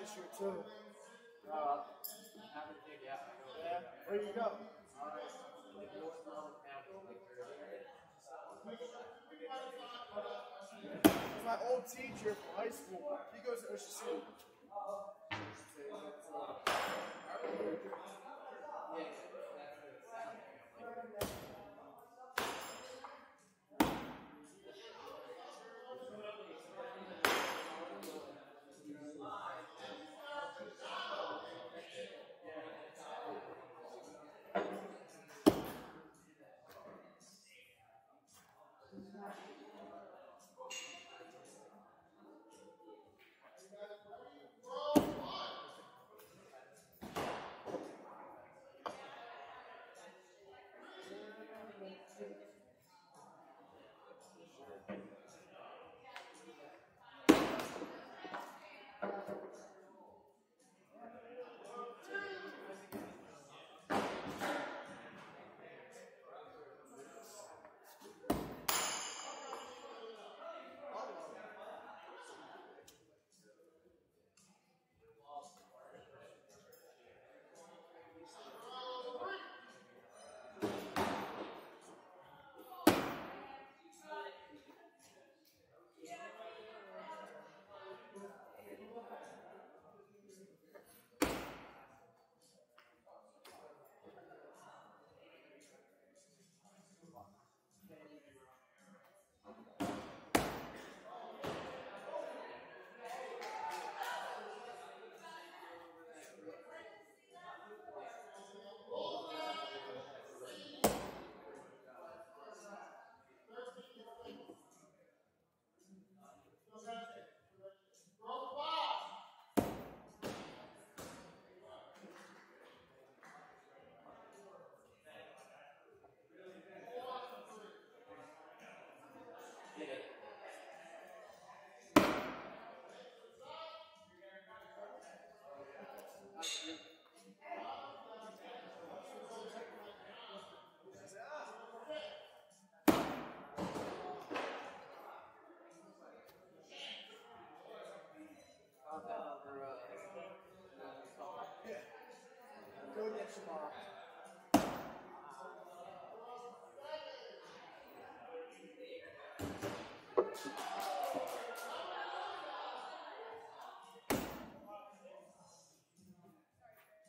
last year too. Uh, haven't figured out. Yeah. Where do you go? Like Northmont County, like earlier. My old teacher from high school, he goes to Ocean City. Yeah,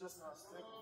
Just not sticking.